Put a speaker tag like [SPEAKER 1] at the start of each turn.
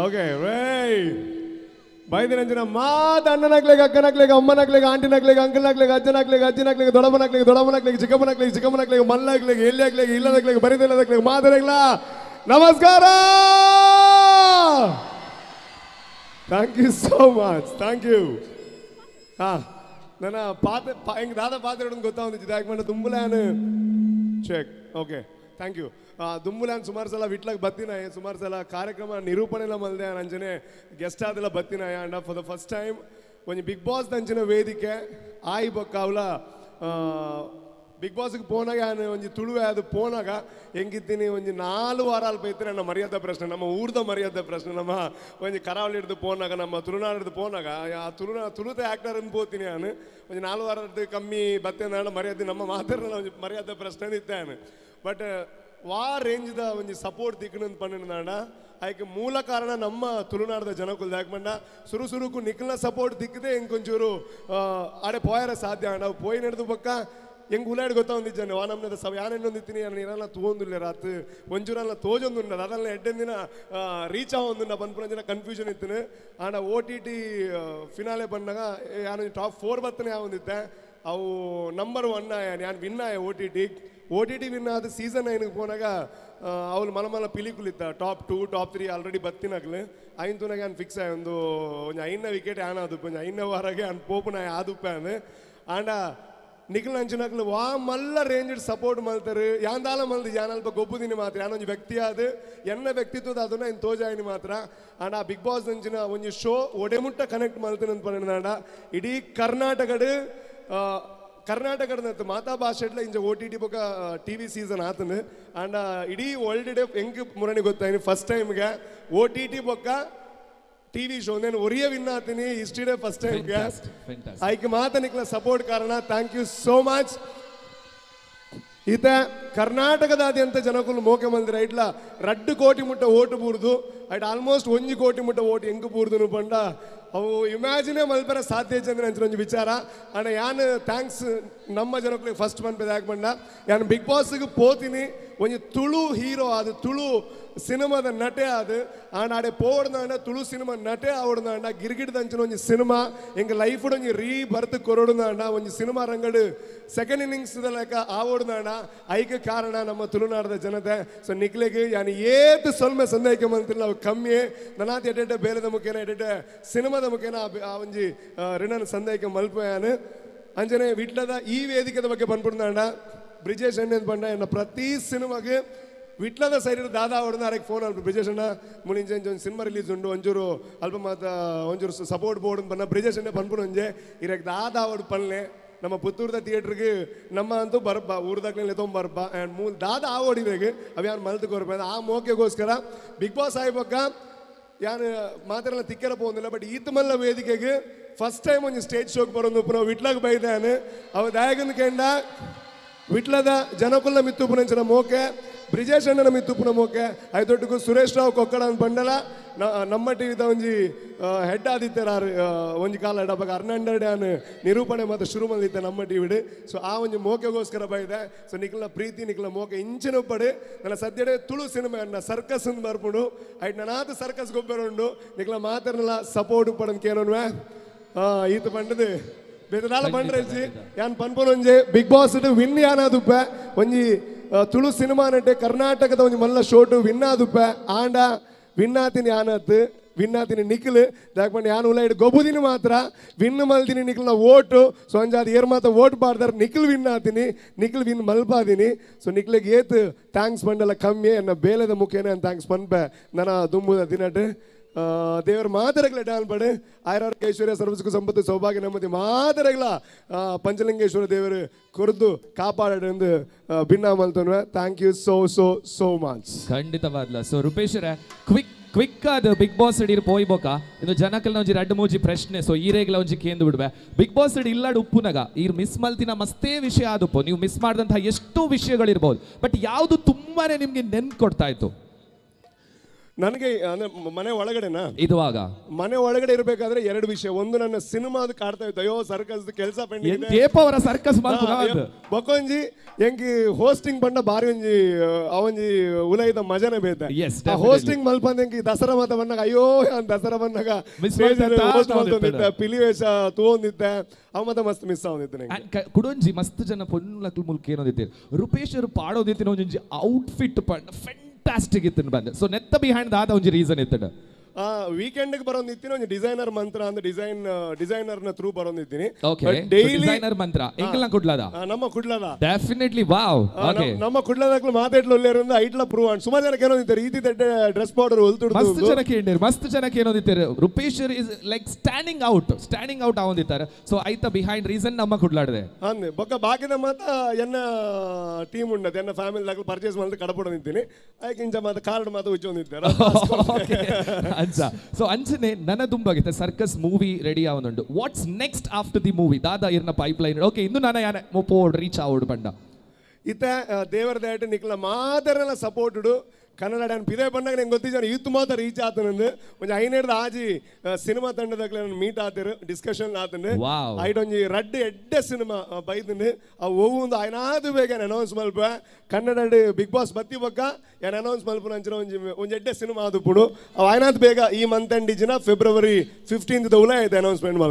[SPEAKER 1] Okay Rai ಬೈದಿರಂಜನ ಮಾದ ಅಣ್ಣನಾಗ್ಲಿಗೆ ಅಕ್ಕನಾಗ್ಲಿಗೆ ಅಮ್ಮನಾಗ್ಲಿಗೆ ಆಂಟಿನಾಗ್ಲಿಗೆ ಅಂಕಲ್ನಾಗ್ಲಿಗೆ ಅಜ್ಜನಾಗ್ಲಿಗೆ ಅಜ್ಜನಾಗ್ಲಿಗೆ ದೊಡಮನಾಗ್ಲಿಗೆ ದೊಡಮನಾಗ್ಲಿಗೆ ಚಿಕ್ಕಮ್ಮನಾಗ್ಲಿಗೆ ಚಿಕ್ಕಮ್ಮನಾಗ್ಲಿಗೆ ಮಲ್ಲಾಗ್ಲಿಗೆ ಎಲ್ಲಿಯಾಗ್ಲಿಗೆ ಇಲ್ಲದಾಗ್ಲಿಗೆ ಬರಿದಿಲ್ಲದಾಗ್ಲಿಗೆ ಮಾದರಿಗ್ಲ? ನಮಸ್ಕಾರ! Thank you so much thank you ಹಾಂ, ನನ್ನ ಪಾತ ಹೆಂಗೆ ದಾದ ಪಾತ್ರ ಹಿಡಿದು ಗೊತ್ತಾವಂದಿದ್ದು ಯಾಕೆ ಮಾಡಿ ಚೆಕ್ ಓಕೆ ಥ್ಯಾಂಕ್ ಯು ದುಂಬುಲಾನ್ ಸುಮಾರು ಸಲ ವಿಟ್ಲಾಗ ಬತ್ತಿನ ಸುಮಾರು ಸಲ ಕಾರ್ಯಕ್ರಮ ನಿರೂಪಣೆಲ್ಲ ಮಲ್ದೆ ನಂಜನೆ ಗೆಸ್ಟ್ ಆದೆಲ್ಲ ಬತ್ತಿನ and for the first time ಒಂದು ಬಿಗ್ ಬಾಸ್ ದಂಚಿನ ವೇದಿಕೆ ಆಯಿ ಬೊಕ್ಕ ಬಿಗ್ ಬಿಗ್ ಬಾಸ್ಗೆ ಪೋನಾಗ ಒಂಜಿ ತುಳುವೆ ಅದು ಪೋನಾಗ ಹೆಂಗಿದ್ದೀನಿ, ಒಂಜಿ ನಾಲ್ಕು ವಾರ ಬೈತಾರೆ ನನ್ನ ಮರ್ಯಾದೆ ಪ್ರಶ್ನೆ, ನಮ್ಮ ಊರ್ದ ಮರ್ಯಾದೆ ಪ್ರಶ್ನೆ, ನಮ್ಮ ಒಂಜಿ ಕರಾವಳಿ ಹಿಡ್ದು ಪೋನಾಗ, ನಮ್ಮ ತುಳುನಾಡು ಹಿಡ್ದು ಪೋನಾಗ, ಆ ತುಳುನಾ, ತುಳುತ ಆ್ಯಕ್ಟರ್ ಅನ್ಬೋತೀನಿ ನಾನು. ಒಂಜಿ ವಾರ ವಾರದ ಕಮ್ಮಿ ಬತ್ತೆ ಮರ್ಯಾದೆ, ನಮ್ಮ ಮಾತಾಡಲ್ಲ ಒಂಜಿ ಮರ್ಯಾದೆ ಪ್ರಶ್ನೆ ಇದ್ದಾನೆ ಬಟ್ ವಾ ರೇಂಜ್ದ ಒಂಜಿ ಸಪೋರ್ಟ್ ದಿಕ್ಕನಂತ ಪಂಡ ಅದಕ್ಕೆ ಮೂಲ ಕಾರಣ ನಮ್ಮ ತುಳುನಾಡದ ಜನಕ್ಕುಲ್ದ ಯಾಕೆ ಮಂಡ ಸುರು ಸುರುಕು ನಿಖಲ್ನ ಸಪೋರ್ಟ್ ದಿಕ್ಕದೆ ಹೆಂಗೊಂಚೂರು ಆಡೆ ಪೋಯರ ಸಾಧ್ಯ. ನಾವು ಪೋಯಿ ನಡೆದು ಪಕ್ಕ ಹೆಂಗ್ ಉಲಾಡಿ ಜನ ವಾ ನಮ್ಮದ ಸವ ಯಾನ್ ಎಣ್ಣೊಂದಿತ್ತೀನಿ ನಾನು ಏನೆಲ್ಲ ತಗೊಂದಿಲ್ಲ ರಾತ್ ಒಂಚೂರಲ್ಲ ತೋಜೊಂದುಂಡ ಅದಲ್ಲ ಎಡ್ಡೆಂದಿನ ರೀಚ್ ಆವೊಂದುಂಡ ಬಂದ್ಪುರ ಜನ ಕನ್ಫ್ಯೂಷನ್ ಇತ್ತು. And O T T finale ಬಂದಾಗ ಯಾನು ಟಾಪ್ ಫೋರ್ ಬತ್ತನೆ ಯಾವೊಂದಿತ್ತೆ ಅವು ನಂಬರ್ ಒನ್ ಆಯ ನಾನು ವಿನ್ ಆಯ O T T O T T win ಆದ ಸೀಸನ್ ನೈನ್ಗೆ ಪೋನಾಗ ಅವ್ಲು ಮಲ ಮಲ ಪಿಲಿಕುಲಿತ್ತ top two top three already ಬತ್ತಿನಾಗ್ಲು ಐನ್ ತುನಾಗ ನಾನು ಫಿಕ್ಸ್ ಆಯ್ ಒಂದು ಒಂಜಿ ಐನ ವಿಕೆಟ್ ಆನ್ ಆದುಪ್ಪು ಒಂಜಿ ಐನ ವಾರಾಗೆ ಅನ್ ಪೋಪುನ ಆದುಪ್ಪೆ ಅನ್ ಆಂಡ ನಿಖಿಲ್ ಅಂಚನಾಗ್ಲು ವಾ ಮಲ್ಲ ರೇಂಜ್ ಸಪೋರ್ಟ್ ಮಲ್ತಾರೆ ಯಾಂದಾಲ ಮಲ್ದು ಯಾನಲ್ಪ ಗೊಬ್ಬುದಿನಿ ಮಾತ್ರ ಯಾನೊಂಜಿ ವ್ಯಕ್ತಿ ಆದ ಎನ್ನ ವ್ಯಕ್ತಿತ್ವದ ಅದನ್ನ ಇನ್ ತೋಜಾಯಿನಿ ಮಾತ್ರ ಆಂಡ ಬಿಗ್ ಬಾಸ್ ಅಂಚಿನ ಒಂಜಿ ಶೋ ಒಡೆಮುಟ್ಟ ಕನೆಕ್ಟ್ ಮಲ್ತೇನೆ ಅಂತ ಪಂಡ ಇಡೀ ಕರ್ನಾಟಕಡ್ ಆ, ಕರ್ನಾಟಕದ ಮಾತಾ ಭಾಷೆಡ್ಲ ಇಂಜ ಓ ಟಿ ಟಿ ಬೊಕ ಟಿ ವಿ ಸೀಸನ್ ಆತನು ಅಂಡ್ ಇಡೀ ವರ್ಲ್ಡ್ ಡೇ ಹೆಂಗ್ ಮುರಣಿ ಗೊತ್ತಾಯ್ನಿ ಫಸ್ಟ್ ಟೈಮ್ಗೆ ಓ ಟಿ ಟಿ ಬೊಕ್ಕ ಟಿವಿ ಶೋ నేను ಒರಿಯ ವಿನ್ ಆತೀನಿ ಹಿಸ್ಟ್ರಿ ಡೇ ಫಸ್ಟ್ ಟೈಮ್ಗೆ. ಆಯ್ಕೆ ಮಾತನಿಕ್ಲ ಸಪೋರ್ಟ್ ಕಾರಣ ಥ್ಯಾಂಕ್ ಯು ಸೋ ಮಚ್ ಈತ ಕರ್ನಾಟಕದಾದ್ಯಂತ ಜನಕುಲು ಮೋಕೆ ಮಂದಿರ ಇಡ್ಲ ರಡ್ಡು ಕೋಟಿ ಮುಟ್ಟ ಓಟು ಬೂರ್ದು. ಐಟ್ ಆಲ್ಮೋಸ್ಟ್ ಒಂಜಿ ಕೋಟಿ ಮುಟ್ಟ ಓಟು ಹೆಂಗ್ ಬೂರ್ದು ಪಂಡ ಅವು ಇಮ್ಯಾಜಿನೇ ಮಲ್ಪರ ಸಾಧ್ಯ ಚಂದ್ರ ಅಂಚಿನ ಒಂಜಿ ವಿಚಾರ ಅಣ್ಣ ಯಾನ್ ಥ್ಯಾಂಕ್ಸ್ ನಮ್ಮ ಜನಕ್ಕಳಿಗೆ ಫಸ್ಟ್ ಬಂದ ಯಾಕೆ ಬಂಡ ಯಾನ್ ಬಿಗ್ ಬಾಸ್ಗೆ ಪೋತೀನಿ ಒಂಜಿ ತುಳು ಹೀರೋ ಅದು ತುಳು ಸಿನಿಮಾದ ನಟೆ ಅದು ಆ ನಾಡೆ ಪೋಡ್ದಾಂಡ ತುಳು ಸಿನಿಮಾ ನಟೆ ಆವಡ್ದಾಂಡ ಗಿರ್ಗಿಡ್ದಂಚಿನ ಒಂಜಿ ಸಿನಿಮಾ ಎಂಗ ಲೈಫ್ ಒಂಜಿ ರೀ ಬರ್ತ್ ಕೊರಡುದಾಂಡ ಒಂಜಿ ಸಿನಿಮಾ ರಂಗಡು ಸೆಕೆಂಡ್ ಇನ್ನಿಂಗ್ಸ್ ಲೆಕ್ಕ ಆವಡ್ದಾಂಡ ಐಕ ಕಾರಣ ನಮ್ಮ ತುಳುನಾಡದ ಜನತೆ ಸೊ ನಿಕ್ಲೆಗೆ ಯಾನ್ ಏತ್ ಸೊಲ್ಮೆ ಸಂದೇಹಕ್ಕೆ ಮಂತಿಲ್ಲ ಅವು ಕಮ್ಮಿ ನನಾತ್ ಎಡ್ಡೆ ಬೇಲೆದ ಮುಖೇನ ಎಡ್ಡೆ ಸಿನಿಮಾದ ಮುಖೇನ ಆ ಬೆ- ಆ ಒಂಜಿ ಋಣನ ಸಂದೇಹಕ್ಕೆ ಮಲ್ಪಯಾನು ಅಂಜನೆ ವಿಟ್ಲದ ಈ ವೇದಿಕೆದ ಬಗ್ಗೆ ಬಂದ್ಬಿಡ್ದಾಂಡ ಬ್ರಿಜೇಶ್ ಅಣ್ಣ ಅಂತ ಬಂಡ ಎನ್ನ ಪ್ರತಿ ಸಿನಿಮಾಗೆ ವಿಟ್ಲದ ಸೈಡ್ ದಾದಾ ಅವಡನ ಅರೆಗೆ ಫೋನ್ ಅಲ್ಪ ಬ್ರಿಜೇಶ್ ಅಣ್ಣ ಮುನಿಂಚ ಒಂದು ಸಿನಿಮಾ ರಿಲೀಸ್ ಉಂಡು ಒಂಚೂರು ಅಲ್ಪ ಮಾತ ಒಂಚೂರು ಸಪೋರ್ಟ್ ಬೋರ್ಡ್ ಬಂದ ಬ್ರಿಜೇಶ್ ಅಣ್ಣ ಪನ್ಪುನ ಒಂಜೆ ಇರಕ್ಕೆ ದಾದಾ ಅವಡು ಪನ್ಲೆ ನಮ್ಮ ಪುತ್ತೂರ್ದ ಥಿಯೇಟ್ರಿಗೆ ನಮ್ಮ ಅಂತೂ ಬರ್ಬ ಊರ್ದಾಗ್ಲೇ ತೊಂಬರ್ಬ ಆ್ಯಂಡ್ ಮೂಲ್ ದಾದ ಆವಡಿದ್ರಾಗ ಅವು ಯಾರು ಮಲ್ತು ಕೊರ್ಬ ಆ ಮೋಕೆಗೋಸ್ಕರ ಬಿಗ್ ಬಾಸ್ ಆಯ್ಬಕ್ಕ ಯಾನು ಮಾತೆಲ್ಲ ತಿಕ್ಕೆರ ಪೋಂದಿಲ್ಲ ಬಟ್ ಈತ ಮಲ್ಲ ವೇದಿಕೆಗೆ ಫಸ್ಟ್ ಟೈಮ್ ಒಂದು ಸ್ಟೇಜ್ ಶೋಗೆ ಬರೋದು ಪುನಃ ವಿಟ್ಲಾಗ ಬೈದಾನೆ ಅವ ದಾಯಗನ್ ಕೆಂಡ ವಿಟ್ಲದ ಜನಕುಲ್ಲ ಮಿತ್ತುಪುನಂಚಿನ ಮೋಕೆ ಬ್ರಿಜೇಶ್ ಅಣ್ಣ ನಮಗೆ ತುಪ್ಪು ಮೋಕೆ ಐದೊಟ್ಟಿಗೂ ಸುರೇಶ್ ರಾವ್ ಕೊಕ್ಕಡ ಅಂತ ಬಂಡಲ. ನಮ್ಮ ಟಿವಿದ ಒಂಜಿ ಹೆಡ್ ಆದಿತ್ಯರಾರು ಒಂಜಿ ಕಾಲ ಡಬ್ಬಗ ಹರ್ನಂಡರ್ ಅನ್ನು ನಿರೂಪಣೆ ಮತ್ತು ಶುರು ಮಾಡಿದ್ದೆ ನಮ್ಮ ಟಿವಿಡ್ ಸೊ ಆ ಒಂಜಿ ಮೋಕೆಗೋಸ್ಕರ ಬೈದೆ. ಸೊ ನಿಕ್ಲ ಪ್ರೀತಿ ನಿಕ್ಲ ಮೋಕೆ ಇಂಚಿನ ಪಡೆ ನನ್ನ ಸದ್ಯಡೆ ತುಳು ಸಿನಿಮಾ ಅನ್ನ ಸರ್ಕಸ್ ಅಂತ ಬರ್ಪುಡು. ಐಟ್ ನನಾತ ಸರ್ಕಸ್ ಗೊಬ್ಬರುಂಡು ನಿಕ್ಲ ಮಾತರ್ನಲ್ಲ ಸಪೋರ್ಟ್ ಪಡನ್ ಕೇಳೋನ್ವೆ ಈತ ಪಂಡದು. ನಾಳೆ ಬಂಡ್ರೆಜ್ಜಿ ಯಾನ್ ಪನ್ಪೊನೊಂಜೆ ಬಿಗ್ ಬಾಸ್ ವಿನ್ ಯಾನಾದುಪ್ಪೆ ಒಂಜಿ ತುಳು ಸಿನಿಮಾ ನಟೆ ಕರ್ನಾಟಕದ ಒಂಜಿ ಮಲ್ಲ ಶೋಟು ವಿನ್ನಾದುಪ್ಪ ಆಂಡ ವಿನ್ನಾತಿನಿ ಆನತ್ ವಿನ್ನಾತಿನಿ ನಿಖಿಲ್ ದಾಕ್ಪಂಡ್ ಯಾನ್ ಉಲ ಇಡ್ ಗೊಬ್ಬುದಿನಿ ಮಾತ್ರ. ವಿನ್ ಮಲ್ದಿನಿ ನಿಖಿಲ್ನ ಓಟು. ಸೊ ಅಂಜಾದ ಏರ್ ಮಾತ ಓಟ್ ಪಾಡ್ದಾರ ನಿಖಿಲ್ ವಿನ್ ಆತೀನಿ ನಿಖಿಲ್ ವಿನ್ ಮಲ್ಪಾದಿನಿ. ಸೊ ನಿಖಿಲಿಗೆ ಏತ್ ಥ್ಯಾಂಕ್ಸ್ ಪಂಡಲ್ಲ ಕಮ್ಮಿ ಎನ್ನ ಬೇಲೆದ ಮುಖೇನ ಥ್ಯಾಂಕ್ಸ್ ಪನ್ಪೆ ನನ್ನ ದುಂಬುದ ಆ, ದೇವರ ಮಾದರಿಗಳ ಡಾನ್ ಪಡೆ ಆಯ್ರಾರ್ಕ ಐಶ್ವರ್ಯ ಸರ್ವಸಕು ಸಂಪತ್ತು ಸೌಭಾಗ್ಯ ನೆಮ್ಮದಿ ಮಾದರಿಗಳ ಪಂಚಲಿಂಗೇಶ್ವರ ದೇವರು ಕೊರ್ದು ಕಾಪಾಡಂದು ಭಿನ್ನ ಮಲ್ತನ್ವೆ thank you so so so much
[SPEAKER 2] ಖಂಡಿತವಾದ್ಲ so ರೂಪೇಶ್ವರ ಕ್ವಿಕ್ ಕ್ವಿಕ್ ಅದು ಬಿಗ್ ಬಾಸ್ ಇಡೀರ್ ಪೋಯ್ಬೋಕ ಇನ್ನು ಜನಕಲ್ನ ಒಂಜಿ ರಡ್ಡು ಮೂಜಿ ಪ್ರಶ್ನೆ. ಸೊ ರೇಗ್ಲ ಒಂಜಿ ಕೇಂದು ಬಿಡುವೆ. ಬಿಗ್ ಬಾಸ್ ಅಡಿ ಇಲ್ಲಾಡು ಉಪ್ಪುನಗ ಈ ಮಿಸ್ ಮಲ್ತಿನ ಮಸ್ತೇ ವಿಷಯ ಆದಪ್ಪು ನೀವು ಮಿಸ್ ಮಾಡಿದಂತಹ ಎಷ್ಟೋ ವಿಷಯಗಳಿರ್ಬೋದು. ಬಟ್ ಯಾವುದು ತುಂಬಾನೇ ನಿಮಗೆ ನೆನ್ಪು ಕೊಡ್ತಾ ಇತ್ತು.
[SPEAKER 1] ನನಗೆ ಅಂದ್ರೆ ಮನೆ ಒಳಗಡೆನ?
[SPEAKER 2] ಇದುವಾಗ.
[SPEAKER 1] ಮನೆ ಒಳಗಡೆ ಇರಬೇಕಾದ್ರೆ ಎರಡು ವಿಷಯ. ಒಂದು ನನ್ನ ಸಿನಿಮಾ ಕಾಡ್ತಾ ಇತ್ತು ಅಯ್ಯೋ ಸರ್ಕಸ್ ಕೆಲಸ ಇದೆ.
[SPEAKER 2] ಎಂತೇಪವರ ಸರ್ಕಸ್
[SPEAKER 1] ಬಕೋಂಜಿ ಹೆಂಗಿ ಎಂಕಿ ಹೋಸ್ಟಿಂಗ್ ಬಂಡ ಬಾರಿ ಒಂಜಿ ಅವಂಜಿ ಉಲೈದ ಮಜನೆ ಬೇತ. ಆ ಹೋಸ್ಟಿಂಗ್ ಮಲ್ಪಂದ ಹೆಂಗಿ ದಸರಾ ಮಾತ ಬಂದಾಗ ಅಯ್ಯೋ ದಸರಾ ಬಂದಾಗ
[SPEAKER 2] Miss
[SPEAKER 1] stage ಅಲ್ಲಿ
[SPEAKER 2] ಮಾಡ್ತಾ
[SPEAKER 1] host
[SPEAKER 2] ಅಂತ
[SPEAKER 1] ಮಾಡ್ತೊಂದಿದ್ದೆ
[SPEAKER 2] ಅಂದಿತ್ತು.
[SPEAKER 1] ಪಿಲಿ ವೇಷ ತೂಂದಿದ್ದೆ ಅವ ಮತ್ತೆ ಮಸ್ತ್ ಮಿಸ್ ಆಗಿದ್ದೆ ನಂಗೆ.
[SPEAKER 2] ಕುಡೊಂಜಿ ಮಸ್ತ್ ಜನ ಪೊನ್ಲಕ್ಲ ಮುಲ್ಕ ಏನೋದಿತ್ತೀರಿ ರೂಪೇಶರು ಅವರು ಪಾಡೋದಿತ್ತಿನ ಒಂಜಿ ಔಟ್ಫಿಟ್ ಪಂಡ ಫೆಂಟಾಸ್ಟಿಕ್ ಇತ್ತಿನ ಬಂದೆ ಸೊ ನೆತ್ತ ಬಿಹೈಂಡ್ ದಾದ ಒಂಜಿ ರೀಸನ್ ಇತ್ತಡ
[SPEAKER 1] ಆ ವೀಕೆಂಡ್ ಬರೋದಿತ್ತೀನಿ ಒಂದು ಡಿಸೈನರ್ ಮಂತ್ರ ಅಂದ್ರೆ ಡಿಸೈನ್ ಡಿಸೈನರ್ನ ಥ್ರೂ ಬರೋದಿತ್ತೀನಿ
[SPEAKER 2] ಓಕೆ
[SPEAKER 1] ಡೈಲಿ
[SPEAKER 2] ಡಿಸೈನರ್ ಮಂತ್ರ. ಎಂಕಲ್ನ ಕುಡ್ಲದ?
[SPEAKER 1] ನಮ್ಮ ಕುಡ್ಲದ.
[SPEAKER 2] ಡೆಫಿನೆಟ್ಲಿ ವಾವ್ ಓಕೆ
[SPEAKER 1] ನಮ್- ನಮ್ಮ ಕುಡ್ಲದಾಗ್ಲು ಮಾತಾಡ್ಲು ಒಳ್ಳೆಯರಿಂದ ಐಟ್ಲ ಪ್ರೂವ್ ಅಂಡ್ ಸುಮಾರು ಜನಕ್ಕೆ ಏನೋ ಈತಿ ಈ ಡ್ರೆಸ್ ಪೌಡರ್
[SPEAKER 2] ಮಸ್ತ್
[SPEAKER 1] ಹೊಲ್ತುಡ್ದು
[SPEAKER 2] ಜನ ಕೇಳಿರ್ ಮಸ್ತ್ ಜನ ಏನೋದಿತ್ತಾರೆ Rupesh is like standing out standing out ಆವಂದಿತ್ತಾರೆ so ಐತ ಬಿಹೈಂಡ್ ರೀಸನ್ ನಮ್ಮ ಕುಡ್ಲಾಡ್ದೆ.
[SPEAKER 1] ಅಂದೆ ಬೊಕ್ಕ ಬಾಕಿದ ಮಾತ ಎನ್ನ ಟೀಮ್ ಉಂಡದ ಎನ್ನ ಫ್ಯಾಮಿಲಿ ಲಕ್ಕ ಪರ್ಚೇಸ್ ಮಾಡಿ ಕಡಪಡ ನಿಂತೀನಿ. ಐಕಿಂಜ ಇಂಚ ಮಾತ ಕಾರ್ಡ್ ಮಾತ ಉಚ್ಚೊಂದಿದ್ದಾರೆ
[SPEAKER 2] ಅಂಚ ಸೊ ಅಂಚನೆ ನನ್ನ ದುಂಬಾಗಿತ್ತೆ circus movie ready ಆವನುಂಡು what's next after the movie ದಾದಾ ಇರ್ನ ಪೈಪ್ ಲೈನ್ ಓಕೆ ಇನ್ನು ನಾನು ಯಾನೆ ಮುಪ್ಪೋಡ್ ರೀಚ್ ಆವೋಡು ಪಂಡ
[SPEAKER 1] ಇತ್ತ ದೇವರ ದಯಟು ನಿಕ್ಲ ಮಾದರನ ಸಪೋರ್ಟುಡು ಕನ್ನಡ ಪಿದೇ ಬಂದಾಗ ನಂಗೆ ಗೊತ್ತಿದ್ದಾನೆ ಇತ್ತು ಮಾತ್ರ ರೀಚ್ ಆತನಂದು ಒಂದು ಐನೇರ್ದ ಆಜಿ ಸಿನಿಮಾ ತಂಡದಾಗ ನಾನು ಮೀಟ್ ಆತಿರು ಡಿಸ್ಕಷನ್ ಆತಂಡು. ಐಟೊಂಜಿ ರಡ್ಡು ಎಡ್ಡೆ ಸಿನಿಮಾ ಬೈದಂಡು ಆ ಒವ್ವು ಒಂದು ಐನಾದು ಬೇಗ ಅನೌನ್ಸ್ ಮಲ್ಪ ಕನ್ನಡ ಬಿಗ್ ಬಾಸ್ ಬತ್ತಿ ಬೊಕ್ಕ ಏನು ಅನೌನ್ಸ್ ಮಲ್ಪ ಅಂಚಿನ ಒಂಜಿ ಒಂಜಿ ಎಡ್ಡೆ ಸಿನಿಮಾ ಆದುಪ್ಪುಡು ಅವು ಐನಾದು ಬೇಗ ಈ ಮಂತ್ ಎಂಡ್ ಇಜಿನ ಫೆಬ್ರವರಿ ಫಿಫ್ಟೀನ್ತ್ ಉಲ ಐತೆ ಅನೌನ್ಸ್ಮೆಂಟ್ ಮಲ್ಪ